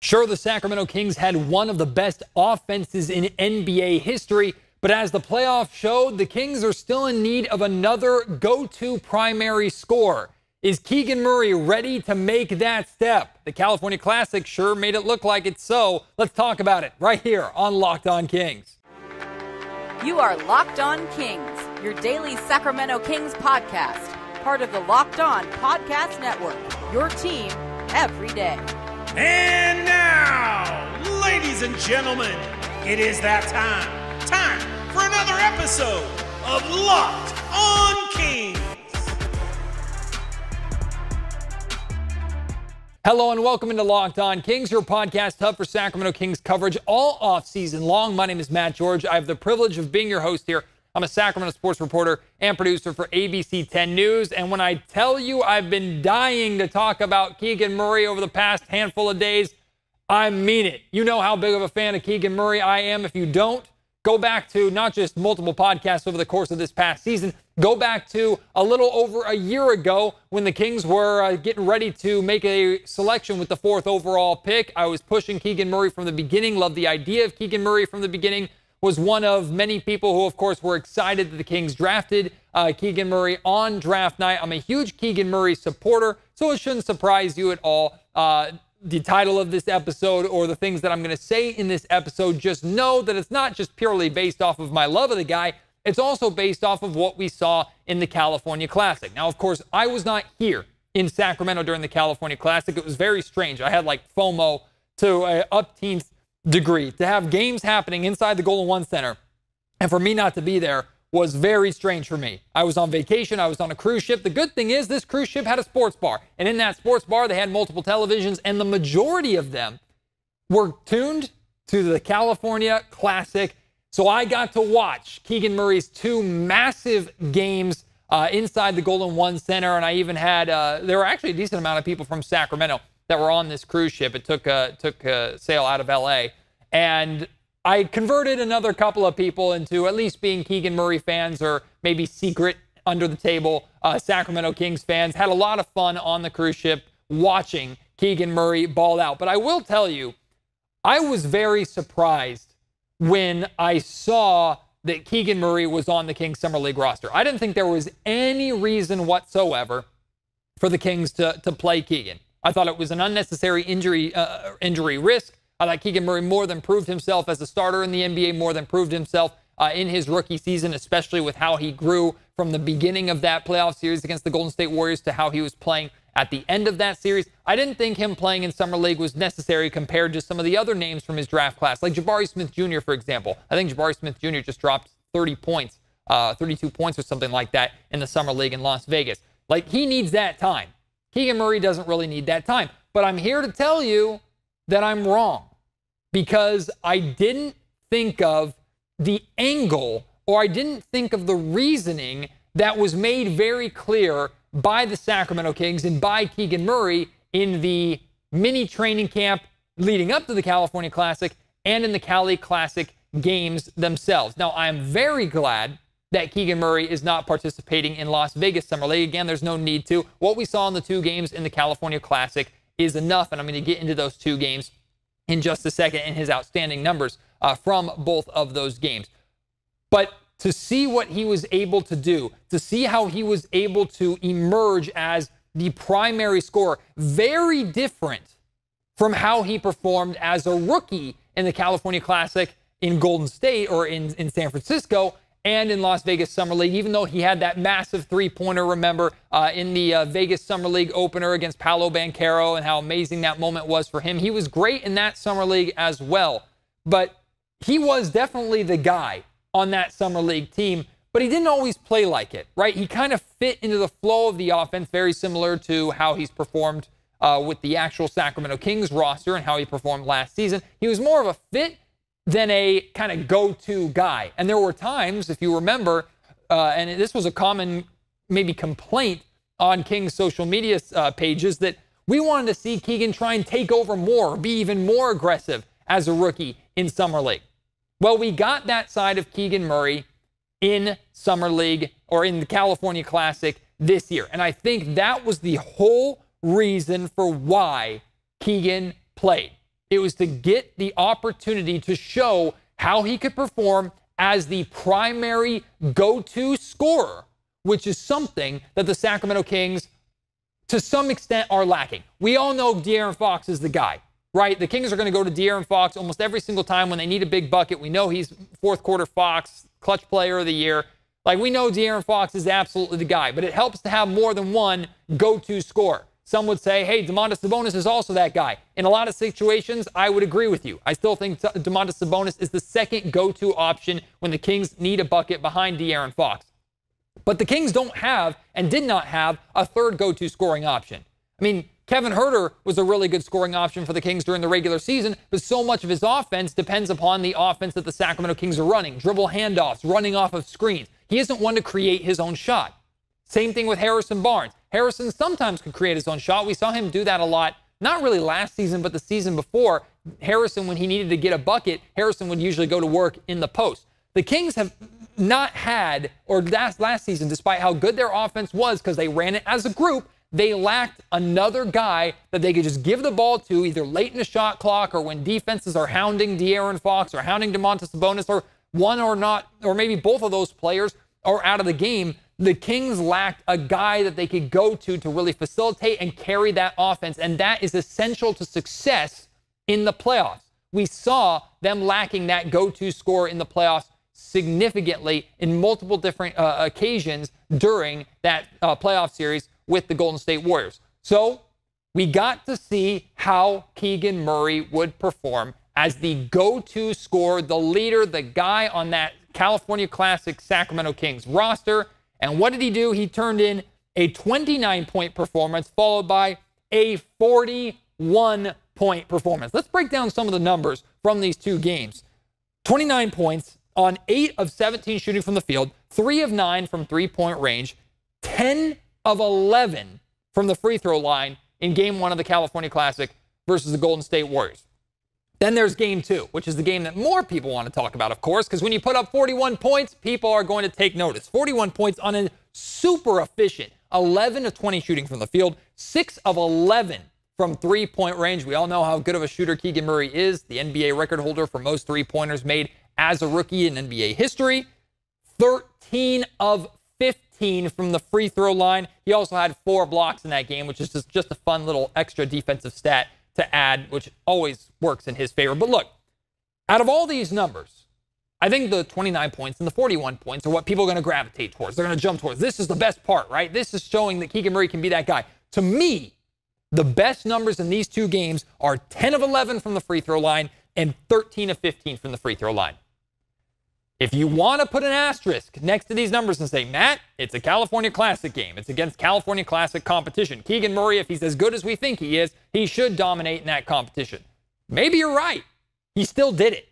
Sure, the Sacramento Kings had one of the best offenses in NBA history, but as the playoffs showed, the Kings are still in need of another go to primary scorer. Is Keegan Murray ready to make that step? The California Classic sure made it look like it's so. Let's talk about it right here on Locked On Kings. You are Locked On Kings, your daily Sacramento Kings podcast, part of the Locked On Podcast Network, your team every day. And now, ladies and gentlemen, it is that time. Time for another episode of Locked on Kings. Hello and welcome into Locked On Kings, your podcast hub for Sacramento Kings coverage all off season long. My name is Matt George. I have the privilege of being your host here I'm a Sacramento sports reporter and producer for ABC 10 News. And when I tell you I've been dying to talk about Keegan Murray over the past handful of days, I mean it. You know how big of a fan of Keegan Murray I am. If you don't, go back to not just multiple podcasts over the course of this past season, go back to a little over a year ago when the Kings were uh, getting ready to make a selection with the fourth overall pick. I was pushing Keegan Murray from the beginning, loved the idea of Keegan Murray from the beginning was one of many people who, of course, were excited that the Kings drafted uh, Keegan Murray on draft night. I'm a huge Keegan Murray supporter, so it shouldn't surprise you at all. Uh, the title of this episode or the things that I'm going to say in this episode, just know that it's not just purely based off of my love of the guy. It's also based off of what we saw in the California Classic. Now, of course, I was not here in Sacramento during the California Classic. It was very strange. I had like FOMO to a upteenth degree. To have games happening inside the Golden One Center and for me not to be there was very strange for me. I was on vacation, I was on a cruise ship. The good thing is, this cruise ship had a sports bar. And in that sports bar, they had multiple televisions, and the majority of them were tuned to the California Classic. So I got to watch Keegan Murray's two massive games uh, inside the Golden One Center. And I even had, uh, there were actually a decent amount of people from Sacramento that were on this cruise ship. It took a, took a sail out of LA. And I converted another couple of people into at least being Keegan Murray fans or maybe secret under the table uh, Sacramento Kings fans. Had a lot of fun on the cruise ship watching Keegan Murray ball out. But I will tell you, I was very surprised when I saw that Keegan Murray was on the Kings Summer League roster. I didn't think there was any reason whatsoever for the Kings to, to play Keegan. I thought it was an unnecessary injury uh, injury risk. I thought Keegan Murray more than proved himself as a starter in the NBA, more than proved himself uh, in his rookie season, especially with how he grew from the beginning of that playoff series against the Golden State Warriors to how he was playing at the end of that series. I didn't think him playing in Summer League was necessary compared to some of the other names from his draft class, like Jabari Smith Jr., for example. I think Jabari Smith Jr. just dropped 30 points, uh, 32 points or something like that in the Summer League in Las Vegas. Like, he needs that time. Keegan Murray doesn't really need that time. But I'm here to tell you that I'm wrong because I didn't think of the angle or I didn't think of the reasoning that was made very clear by the Sacramento Kings and by Keegan Murray in the mini training camp leading up to the California Classic and in the Cali Classic games themselves. Now, I'm very glad that Keegan Murray is not participating in Las Vegas Summer League. Again, there's no need to. What we saw in the two games in the California Classic is enough, and I'm going to get into those two games in just a second and his outstanding numbers uh, from both of those games. But to see what he was able to do, to see how he was able to emerge as the primary scorer, very different from how he performed as a rookie in the California Classic in Golden State or in, in San Francisco and in Las Vegas Summer League, even though he had that massive three pointer, remember, uh, in the uh, Vegas Summer League opener against Paolo Banchero and how amazing that moment was for him. He was great in that Summer League as well. But he was definitely the guy on that Summer League team, but he didn't always play like it, right? He kind of fit into the flow of the offense, very similar to how he's performed uh, with the actual Sacramento Kings roster and how he performed last season. He was more of a fit than a kind of go to guy. And there were times, if you remember, uh, and this was a common maybe complaint on King's social media uh, pages, that we wanted to see Keegan try and take over more, be even more aggressive as a rookie in Summer League. Well, we got that side of Keegan Murray in Summer League or in the California Classic this year. And I think that was the whole reason for why Keegan played. It was to get the opportunity to show how he could perform as the primary go to scorer, which is something that the Sacramento Kings, to some extent, are lacking. We all know De'Aaron Fox is the guy, right? The Kings are going to go to De'Aaron Fox almost every single time when they need a big bucket. We know he's fourth quarter Fox, clutch player of the year. Like we know De'Aaron Fox is absolutely the guy, but it helps to have more than one go to scorer. Some would say, hey, Domantas Sabonis is also that guy. In a lot of situations, I would agree with you. I still think Domantas Sabonis is the second go-to option when the Kings need a bucket behind De'Aaron Fox. But the Kings don't have and did not have a third go-to scoring option. I mean, Kevin Huerter was a really good scoring option for the Kings during the regular season, but so much of his offense depends upon the offense that the Sacramento Kings are running dribble handoffs, running off of screens. He isn't one to create his own shot. Same thing with Harrison Barnes. Harrison sometimes could create his own shot. We saw him do that a lot, not really last season, but the season before. Harrison, when he needed to get a bucket, Harrison would usually go to work in the post. The Kings have not had, or last, last season, despite how good their offense was, because they ran it as a group, they lacked another guy that they could just give the ball to either late in the shot clock or when defenses are hounding De'Aaron Fox or hounding Domantas Sabonis or one or not, or maybe both of those players are out of the game the Kings lacked a guy that they could go to to really facilitate and carry that offense. And that is essential to success in the playoffs. We saw them lacking that go to score in the playoffs significantly in multiple different uh, occasions during that uh, playoff series with the Golden State Warriors. So we got to see how Keegan Murray would perform as the go to scorer, the leader, the guy on that California Classic Sacramento Kings roster. And what did he do? He turned in a 29 point performance followed by a 41 point performance. Let's break down some of the numbers from these two games 29 points on 8 of 17 shooting from the field, 3 of 9 from three point range, 10 of 11 from the free throw line in game one of the California Classic versus the Golden State Warriors. Then there's game two, which is the game that more people want to talk about, of course, because when you put up 41 points, people are going to take notice. 41 points on a super efficient 11 of 20 shooting from the field, 6 of 11 from three point range. We all know how good of a shooter Keegan Murray is, the NBA record holder for most three pointers made as a rookie in NBA history. 13 of 15 from the free throw line. He also had four blocks in that game, which is just, just a fun little extra defensive stat to add, which always works in his favor. But look, out of all these numbers, I think the 29 points and the 41 points are what people are going to gravitate towards. They're going to jump towards. This is the best part, right? This is showing that Keegan Murray can be that guy. To me, the best numbers in these two games are 10 of 11 from the free throw line and 13 of 15 from the free throw line. If you want to put an asterisk next to these numbers and say, Matt, it's a California Classic game. It's against California Classic competition. Keegan Murray, if he's as good as we think he is, he should dominate in that competition. Maybe you're right. He still did it.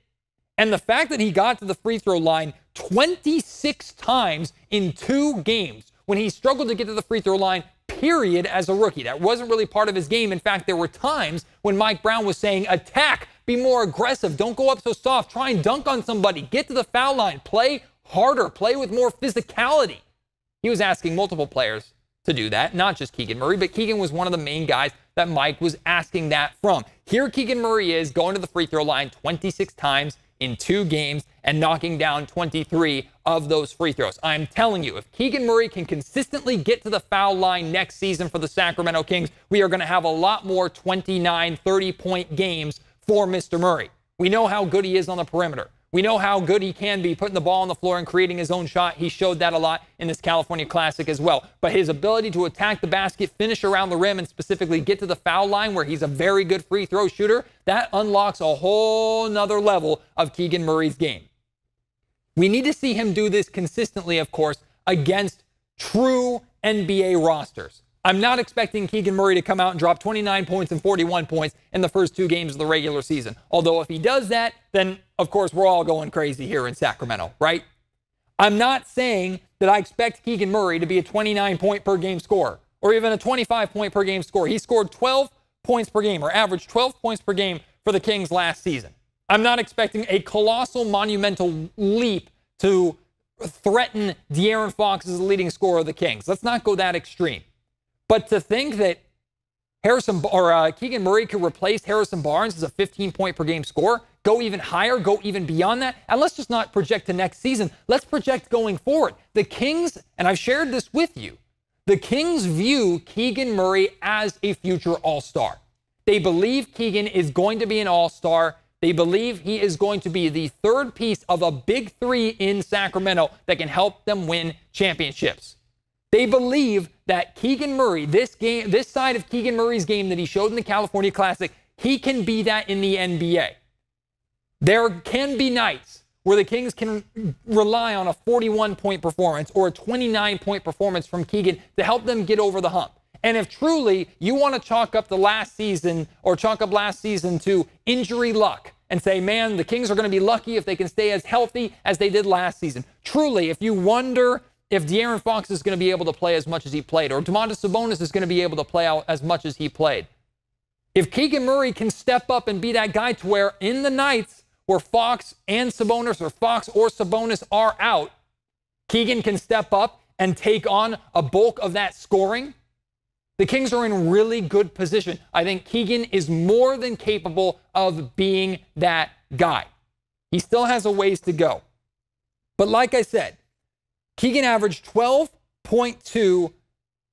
And the fact that he got to the free throw line 26 times in two games when he struggled to get to the free throw line, period, as a rookie. That wasn't really part of his game. In fact, there were times when Mike Brown was saying, attack, be more aggressive. Don't go up so soft. Try and dunk on somebody. Get to the foul line. Play harder. Play with more physicality. He was asking multiple players to do that, not just Keegan Murray, but Keegan was one of the main guys that Mike was asking that from. Here, Keegan Murray is going to the free throw line 26 times in two games and knocking down 23 of those free throws. I'm telling you, if Keegan Murray can consistently get to the foul line next season for the Sacramento Kings, we are going to have a lot more 29, 30 point games for Mr. Murray. We know how good he is on the perimeter. We know how good he can be putting the ball on the floor and creating his own shot. He showed that a lot in this California Classic as well. But his ability to attack the basket, finish around the rim, and specifically get to the foul line where he's a very good free throw shooter, that unlocks a whole nother level of Keegan Murray's game. We need to see him do this consistently, of course, against true NBA rosters. I'm not expecting Keegan Murray to come out and drop 29 points and 41 points in the first two games of the regular season. Although, if he does that, then of course we're all going crazy here in Sacramento, right? I'm not saying that I expect Keegan Murray to be a 29 point per game scorer or even a 25 point per game scorer. He scored 12 points per game or averaged 12 points per game for the Kings last season. I'm not expecting a colossal, monumental leap to threaten De'Aaron Fox as the leading scorer of the Kings. Let's not go that extreme. But to think that Harrison or uh, Keegan Murray could replace Harrison Barnes as a 15 point per game score, go even higher, go even beyond that. And let's just not project to next season. Let's project going forward. The Kings, and I've shared this with you, the Kings view Keegan Murray as a future All Star. They believe Keegan is going to be an All Star. They believe he is going to be the third piece of a big three in Sacramento that can help them win championships. They believe that Keegan Murray, this game, this side of Keegan Murray's game that he showed in the California Classic, he can be that in the NBA. There can be nights where the Kings can rely on a 41 point performance or a 29 point performance from Keegan to help them get over the hump. And if truly you want to chalk up the last season or chalk up last season to injury luck and say, man, the Kings are going to be lucky if they can stay as healthy as they did last season. Truly, if you wonder if De'Aaron Fox is going to be able to play as much as he played, or Domantas Sabonis is going to be able to play out as much as he played. If Keegan Murray can step up and be that guy to where in the nights where Fox and Sabonis or Fox or Sabonis are out, Keegan can step up and take on a bulk of that scoring. The Kings are in really good position. I think Keegan is more than capable of being that guy. He still has a ways to go. But like I said, Keegan averaged 12.2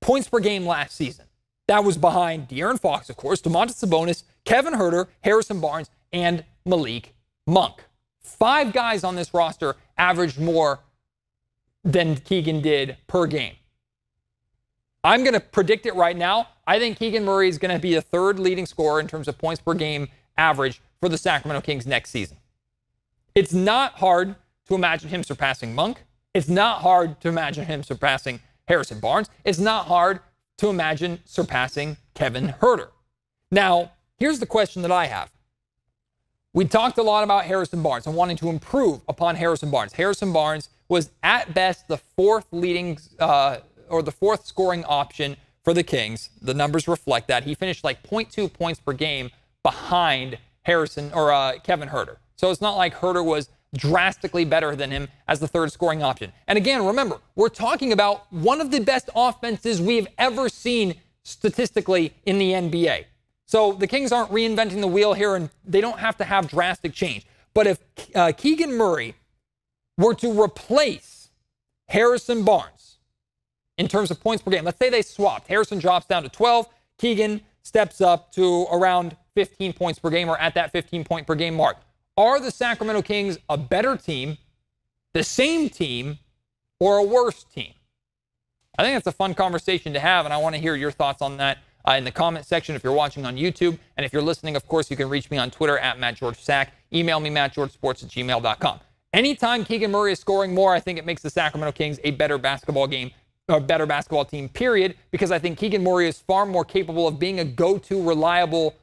points per game last season. That was behind De'Aaron Fox, of course, Domantas Sabonis, Kevin Huerter, Harrison Barnes, and Malik Monk. Five guys on this roster averaged more than Keegan did per game. I'm going to predict it right now. I think Keegan Murray is going to be the third leading scorer in terms of points per game average for the Sacramento Kings next season. It's not hard to imagine him surpassing Monk. It's not hard to imagine him surpassing Harrison Barnes. It's not hard to imagine surpassing Kevin Huerter. Now, here's the question that I have. We talked a lot about Harrison Barnes and wanting to improve upon Harrison Barnes. Harrison Barnes was at best the fourth leading uh, or the fourth scoring option for the Kings. The numbers reflect that. He finished like 0.2 points per game behind Harrison or uh, Kevin Huerter. So it's not like Huerter was drastically better than him as the third scoring option. And again, remember, we're talking about one of the best offenses we've ever seen statistically in the NBA. So the Kings aren't reinventing the wheel here and they don't have to have drastic change. But if uh, Keegan Murray were to replace Harrison Barnes in terms of points per game, let's say they swapped. Harrison drops down to 12, Keegan steps up to around 15 points per game or at that 15 point per game mark. Are the Sacramento Kings a better team, the same team, or a worse team? I think that's a fun conversation to have, and I want to hear your thoughts on that uh, in the comment section if you're watching on YouTube. And if you're listening, of course, you can reach me on Twitter at MattGeorgeSack. Email me, mattgeorgesports at gmail.com. Anytime Keegan Murray is scoring more, I think it makes the Sacramento Kings a better basketball game, a better basketball team, period, because I think Keegan Murray is far more capable of being a go to, reliable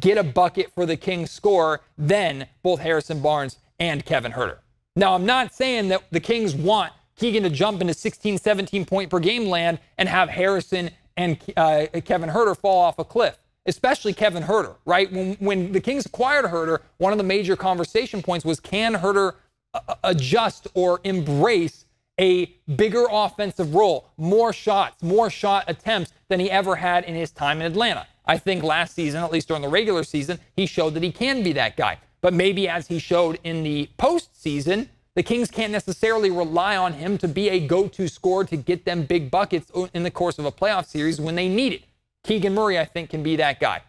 get a bucket for the Kings score than both Harrison Barnes and Kevin Huerter. Now, I'm not saying that the Kings want Keegan to jump into 16, 17 point per game land and have Harrison and uh, Kevin Huerter fall off a cliff, especially Kevin Huerter, right? When, when the Kings acquired Huerter, one of the major conversation points was can Huerter uh, adjust or embrace a bigger offensive role, more shots, more shot attempts than he ever had in his time in Atlanta. I think last season, at least during the regular season, he showed that he can be that guy. But maybe as he showed in the postseason, the Kings can't necessarily rely on him to be a go to scorer to get them big buckets in the course of a playoff series when they need it. Keegan Murray, I think, can be that guy.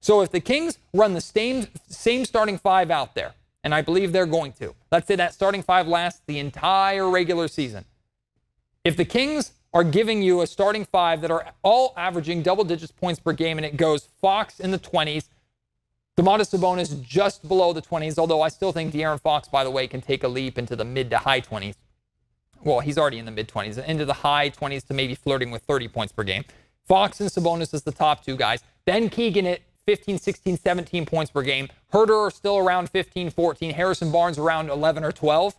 So if the Kings run the same, same starting five out there, and I believe they're going to, let's say that starting five lasts the entire regular season. If the Kings are giving you a starting five that are all averaging double digits points per game, and it goes Fox in the 20s, Domantas Sabonis just below the 20s, although I still think De'Aaron Fox, by the way, can take a leap into the mid to high 20s. Well, he's already in the mid 20s, into the high 20s to maybe flirting with 30 points per game. Fox and Sabonis is the top two guys. Then Keegan at 15, 16, 17 points per game. Huerter still around 15, 14. Harrison Barnes around 11 or 12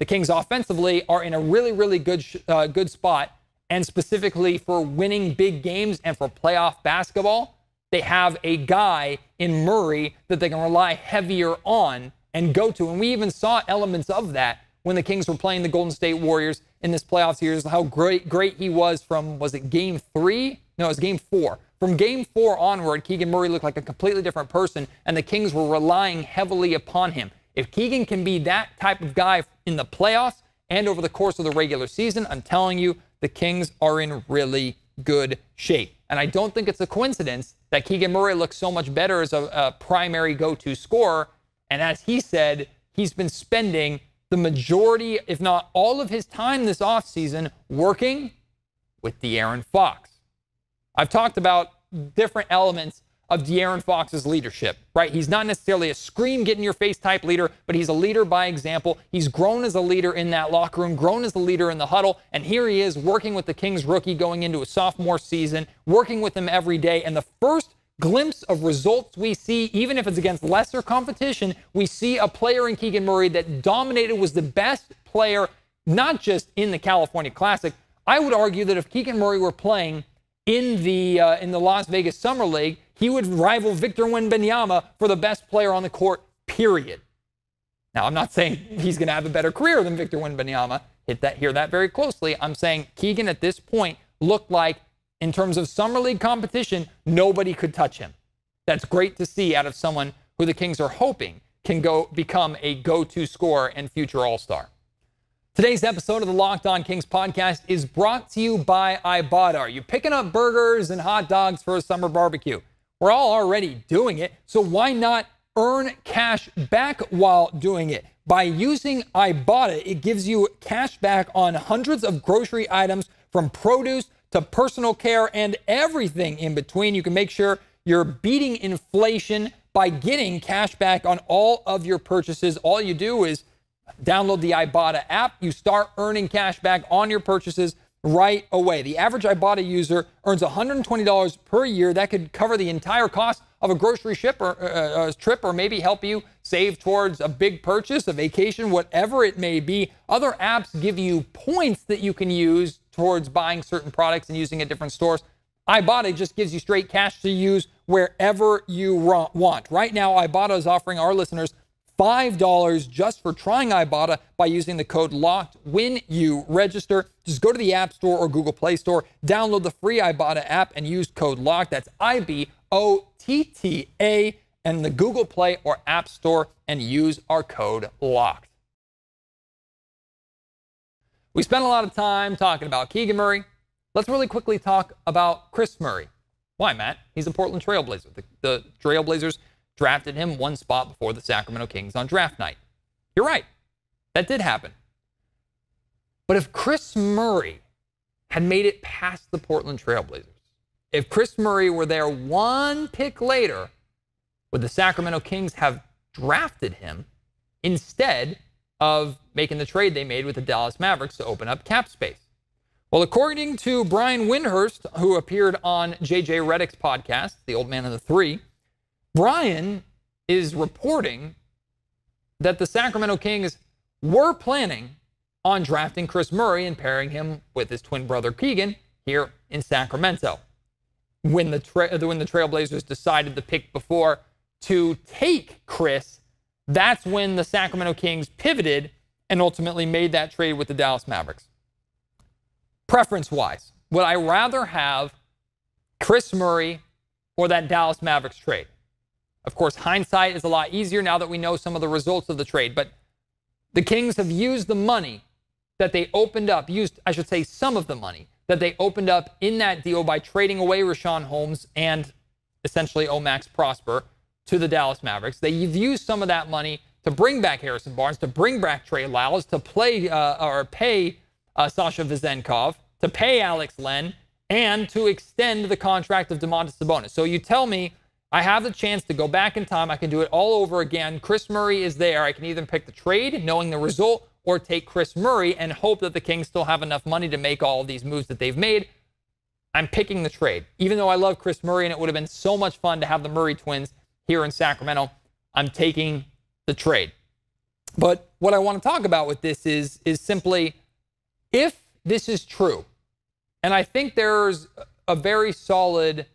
the Kings offensively are in a really, really good, uh, good spot. And specifically for winning big games and for playoff basketball, they have a guy in Murray that they can rely heavier on and go to. And we even saw elements of that when the Kings were playing the Golden State Warriors in this playoff series, how great, great he was from, was it game three? No, it was game four. from game four onward, Keegan Murray looked like a completely different person, and the Kings were relying heavily upon him. If Keegan can be that type of guy in the playoffs and over the course of the regular season, I'm telling you, the Kings are in really good shape. And I don't think it's a coincidence that Keegan Murray looks so much better as a, a primary go to scorer. And as he said, he's been spending the majority, if not all of his time this offseason working with De'Aaron Fox. I've talked about different elements of De'Aaron Fox's leadership, right? He's not necessarily a scream, get in your face type leader, but he's a leader by example. He's grown as a leader in that locker room, grown as a leader in the huddle, and here he is working with the Kings rookie going into a sophomore season, working with him every day. And the first glimpse of results we see, even if it's against lesser competition, we see a player in Keegan Murray that dominated, was the best player, not just in the California Classic. I would argue that if Keegan Murray were playing in the uh, in the Las Vegas Summer League, he would rival Victor Wembanyama for the best player on the court. Period. Now, I'm not saying he's going to have a better career than Victor Wembanyama. Hit that, hear that very closely. I'm saying Keegan at this point looked like, in terms of summer league competition, nobody could touch him. That's great to see out of someone who the Kings are hoping can go become a go-to scorer and future All-Star. Today's episode of the Locked On Kings podcast is brought to you by Ibotta. Are you picking up burgers and hot dogs for a summer barbecue? We're all already doing it, so why not earn cash back while doing it? By using Ibotta, it gives you cash back on hundreds of grocery items from produce to personal care and everything in between. You can make sure you're beating inflation by getting cash back on all of your purchases. All you do is Download the Ibotta app. You start earning cash back on your purchases right away. The average Ibotta user earns $120 per year. That could cover the entire cost of a grocery ship or uh, uh, trip, or maybe help you save towards a big purchase, a vacation, whatever it may be. Other apps give you points that you can use towards buying certain products and using at different stores. Ibotta just gives you straight cash to use wherever you want. Right now, Ibotta is offering our listeners $5 just for trying Ibotta by using the code LOCKED when you register. Just go to the App Store or Google Play Store, download the free Ibotta app, and use code LOCKED. That's I B O T T A and the Google Play or App Store and use our code LOCKED. We spent a lot of time talking about Keegan Murray. Let's really quickly talk about Kris Murray. Why, Matt? He's a Portland Trailblazer. The, the Trailblazers drafted him one spot before the Sacramento Kings on draft night. You're right. That did happen. But if Kris Murray had made it past the Portland Trailblazers, if Kris Murray were there one pick later, would the Sacramento Kings have drafted him instead of making the trade they made with the Dallas Mavericks to open up cap space? Well, according to Brian Windhorst, who appeared on JJ Redick's podcast, The Old Man of the Three, Brian is reporting that the Sacramento Kings were planning on drafting Kris Murray and pairing him with his twin brother Keegan here in Sacramento. When the tra- when the Trailblazers decided the pick before to take Kris, that's when the Sacramento Kings pivoted and ultimately made that trade with the Dallas Mavericks. Preference wise, would I rather have Kris Murray or that Dallas Mavericks trade? Of course, hindsight is a lot easier now that we know some of the results of the trade, but the Kings have used the money that they opened up, used, I should say, some of the money that they opened up in that deal by trading away Richaun Holmes and essentially Omax Prosper to the Dallas Mavericks. They've used some of that money to bring back Harrison Barnes, to bring back Trey Lyles, to play uh, or pay uh, Sasha Vezenkov, to pay Alex Len, and to extend the contract of Domantas Sabonis. So you tell me I have the chance to go back in time. I can do it all over again. Kris Murray is there. I can either pick the trade, knowing the result, or take Kris Murray and hope that the Kings still have enough money to make all of these moves that they've made. I'm picking the trade. Even though I love Kris Murray and it would have been so much fun to have the Murray twins here in Sacramento, I'm taking the trade. But what I want to talk about with this is, is simply if this is true, and I think there's a very solid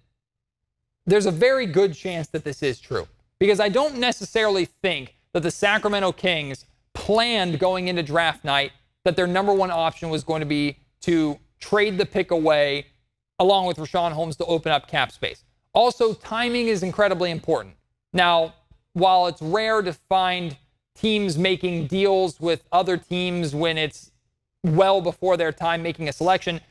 there's a very good chance that this is true because I don't necessarily think that the Sacramento Kings planned going into draft night that their number one option was going to be to trade the pick away along with Richaun Holmes to open up cap space. Also, timing is incredibly important. Now, while it's rare to find teams making deals with other teams when it's well before their time making a selection,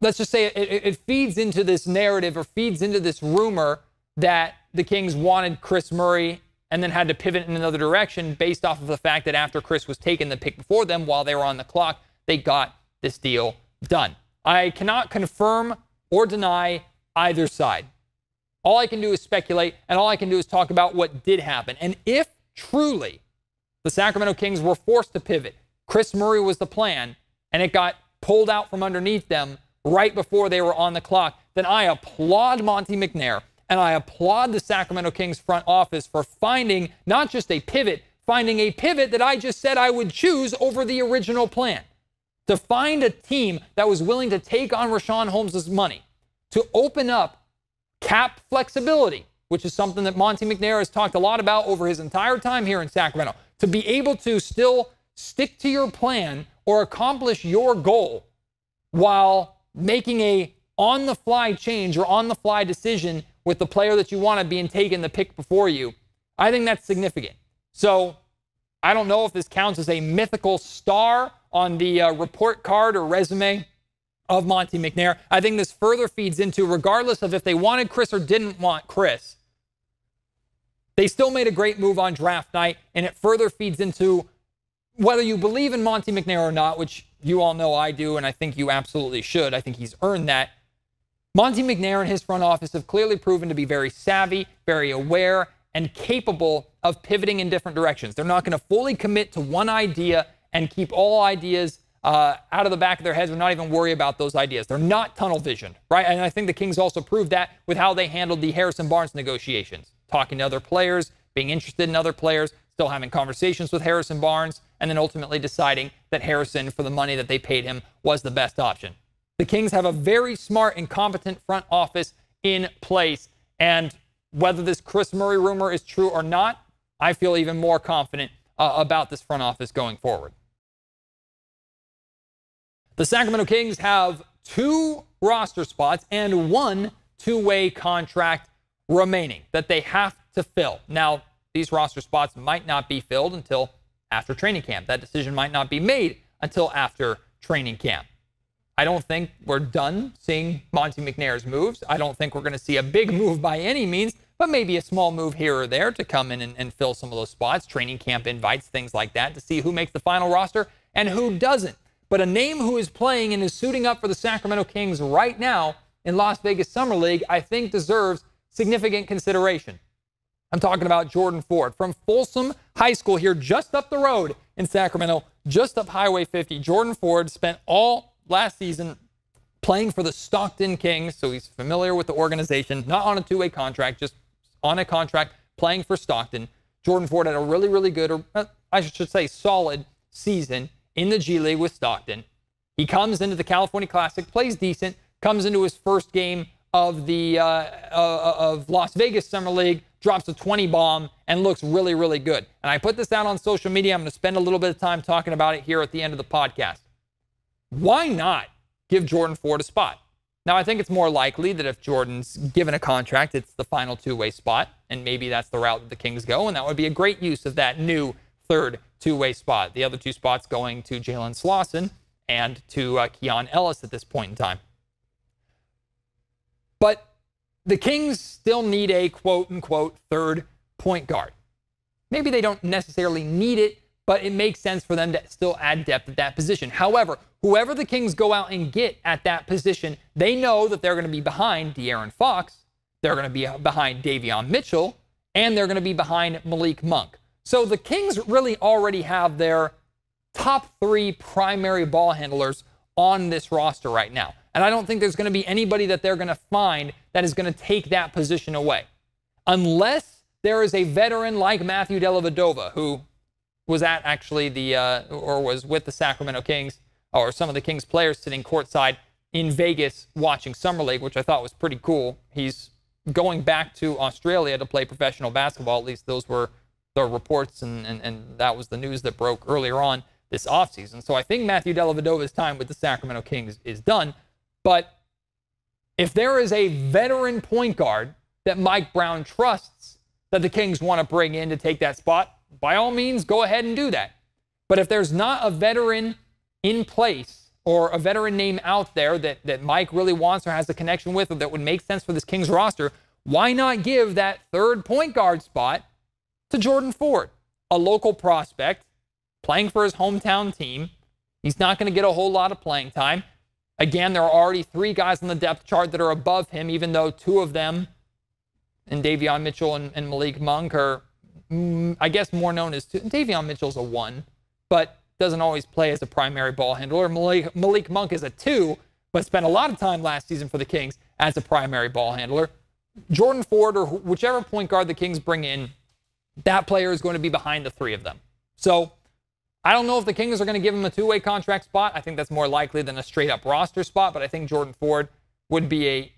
let's just say it, it, feeds into this narrative or feeds into this rumor that the Kings wanted Kris Murray and then had to pivot in another direction based off of the fact that after Kris was taken the pick before them while they were on the clock, they got this deal done. I cannot confirm or deny either side. All I can do is speculate, and all I can do is talk about what did happen. And if truly the Sacramento Kings were forced to pivot, Kris Murray was the plan, and it got pulled out from underneath them right before they were on the clock, then I applaud Monte McNair and I applaud the Sacramento Kings front office for finding not just a pivot, finding a pivot that I just said I would choose over the original plan. To find a team that was willing to take on Richaun Holmes' money, to open up cap flexibility, which is something that Monte McNair has talked a lot about over his entire time here in Sacramento, to be able to still stick to your plan or accomplish your goal while making a on the fly change or on the fly decision with the player that you want to being taken the pick before you, I think that's significant. So I don't know if this counts as a mythical star on the uh, report card or resume of Monte McNair. I think this further feeds into, regardless of if they wanted Kris or didn't want Kris, they still made a great move on draft night, and it further feeds into whether you believe in Monte McNair or not, which you all know I do, and I think you absolutely should. I think he's earned that. Monte McNair and his front office have clearly proven to be very savvy, very aware, and capable of pivoting in different directions. They're not going to fully commit to one idea and keep all ideas uh, out of the back of their heads and not even worry about those ideas. They're not tunnel vision, right? And I think the Kings also proved that with how they handled the Harrison Barnes negotiations, talking to other players, being interested in other players, still having conversations with Harrison Barnes, and then ultimately deciding that Harrison, for the money that they paid him, was the best option. The Kings have a very smart and competent front office in place. And whether this Kris Murray rumor is true or not, I feel even more confident uh, about this front office going forward. The Sacramento Kings have two roster spots and one two way contract remaining that they have to fill. Now, these roster spots might not be filled until after training camp. That decision might not be made until after training camp. I don't think we're done seeing Monte McNair's moves. I don't think we're going to see a big move by any means, but maybe a small move here or there to come in and, and, fill some of those spots, training camp invites, things like that, to see who makes the final roster and who doesn't. But a name who is playing and is suiting up for the Sacramento Kings right now in Las Vegas Summer League, I think deserves significant consideration. I'm talking about Jordan Ford from Folsom High School here just up the road in Sacramento, just up Highway 50. Jordan Ford spent all last season playing for the Stockton Kings, so he's familiar with the organization, not on a two way contract, just on a contract playing for Stockton. Jordan Ford had a really, really good, or uh, I should say, solid season in the G League with Stockton. He comes into the California Classic, plays decent, comes into his first game of the uh, uh, of Las Vegas Summer League, drops a 20 bomb, and looks really, really good. And I put this out on social media. I'm going to spend a little bit of time talking about it here at the end of the podcast why not give Jordan Ford a spot? Now, I think it's more likely that if Jordan's given a contract, it's the final two way spot, and maybe that's the route that the Kings go, and that would be a great use of that new third two way spot. The other two spots going to Jalen Slawson and to uh, Keon Ellis at this point in time. But the Kings still need a quote unquote third point guard. Maybe they don't necessarily need it, but it makes sense for them to still add depth at that position. However, whoever the Kings go out and get at that position, they know that they're going to be behind De'Aaron Fox, they're going to be behind Davion Mitchell, and they're going to be behind Malik Monk. So the Kings really already have their top three primary ball handlers on this roster right now. And I don't think there's going to be anybody that they're going to find that is going to take that position away. Unless there is a veteran like Matthew Dellavedova, who was at actually the, uh, or was with the Sacramento Kings, or some of the Kings players sitting courtside in Vegas watching Summer League, which I thought was pretty cool. He's going back to Australia to play professional basketball. At least those were the reports, and, and, and that was the news that broke earlier on this offseason. So I think Matthew Dellavedova's time with the Sacramento Kings is done. But If there is a veteran point guard that Mike Brown trusts that the Kings want to bring in to take that spot, by all means, go ahead and do that. But if there's not a veteran in place or a veteran name out there that, that Mike really wants or has a connection with or that would make sense for this Kings roster, why not give that third point guard spot to Jordan Ford, a local prospect playing for his hometown team? He's not going to get a whole lot of playing time. Again, there are already three guys on the depth chart that are above him, even though two of them, and Davion Mitchell and, and Malik Monk, are, mm, I guess, more known as two. Davion Mitchell's a one, but doesn't always play as a primary ball handler. Malik, Malik Monk is a two, but spent a lot of time last season for the Kings as a primary ball handler. Jordan Ford or whichever point guard the Kings bring in, that player is going to be behind the three of them. So I don't know if the Kings are going to give him a two way contract spot. I think that's more likely than a straight up roster spot, but I think Jordan Ford would be a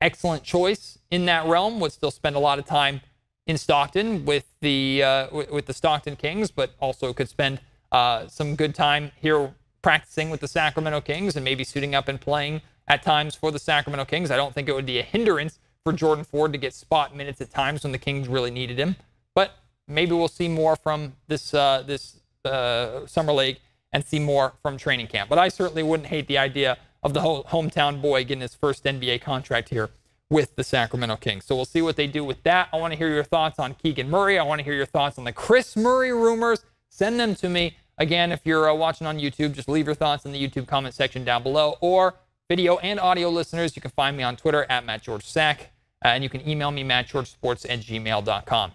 excellent choice in that realm, would still spend a lot of time in Stockton with the uh, with the Stockton Kings, but also could spend uh, some good time here practicing with the Sacramento Kings and maybe suiting up and playing at times for the Sacramento Kings. I don't think it would be a hindrance for Jordan Ford to get spot minutes at times when the Kings really needed him, but maybe we'll see more from this uh, this uh, summer league and see more from training camp. But I certainly wouldn't hate the idea of the whole hometown boy getting his first NBA contract here with the Sacramento Kings. So we'll see what they do with that. I want to hear your thoughts on Keegan Murray. I want to hear your thoughts on the Kris Murray rumors. Send them to me. Again, if you're uh, watching on YouTube, just leave your thoughts in the YouTube comment section down below. Or video and audio listeners, you can find me on Twitter at Matt Sack, uh, and you can email me mattgeorgesports at gmail.com.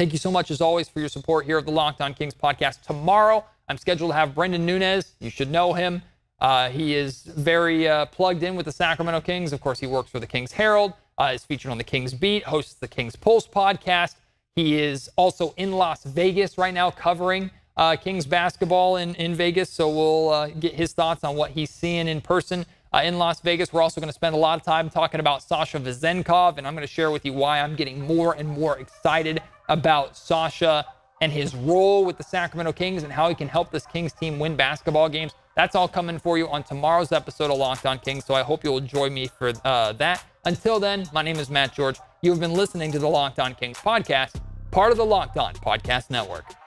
Thank you so much, as always, for your support here of the Locked On Kings podcast. Tomorrow, I'm scheduled to have Brendan Nunez. You should know him. Uh, he is very uh, plugged in with the Sacramento Kings. Of course, he works for the Kings Herald, uh, is featured on the Kings Beat, hosts the Kings Pulse podcast. He is also in Las Vegas right now covering uh, Kings basketball in, in Vegas. So we'll uh, get his thoughts on what he's seeing in person uh, in Las Vegas. We're also going to spend a lot of time talking about Sasha Vezenkov, and I'm going to share with you why I'm getting more and more excited about Sasha and his role with the Sacramento Kings and how he can help this Kings team win basketball games. That's all coming for you on tomorrow's episode of Locked On Kings. So I hope you'll join me for uh, that. Until then, my name is Matt George. You've been listening to the Locked On Kings podcast, part of the Locked On Podcast Network.